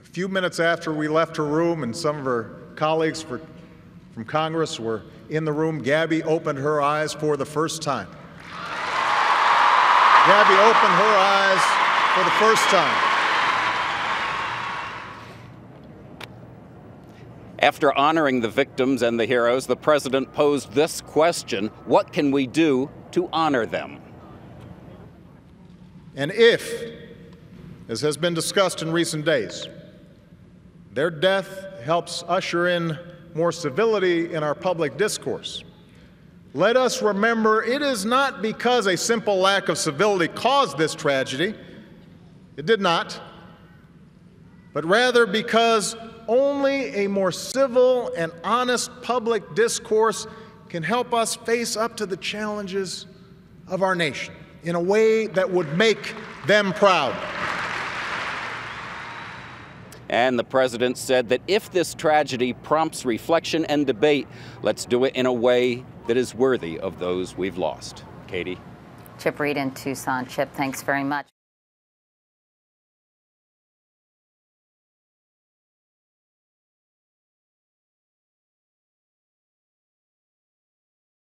A few minutes after we left her room and some of her colleagues for, from Congress were in the room, Gabby opened her eyes for the first time. Gabby opened her eyes for the first time. After honoring the victims and the heroes, the president posed this question What can we do to honor them? And if, as has been discussed in recent days, their death helps usher in more civility in our public discourse, let us remember it is not because a simple lack of civility caused this tragedy. It did not. But rather because only a more civil and honest public discourse can help us face up to the challenges of our nation in a way that would make them proud. And the president said that if this tragedy prompts reflection and debate, let's do it in a way that is worthy of those we've lost. Katie? Chip Reid in Tucson. Chip, thanks very much.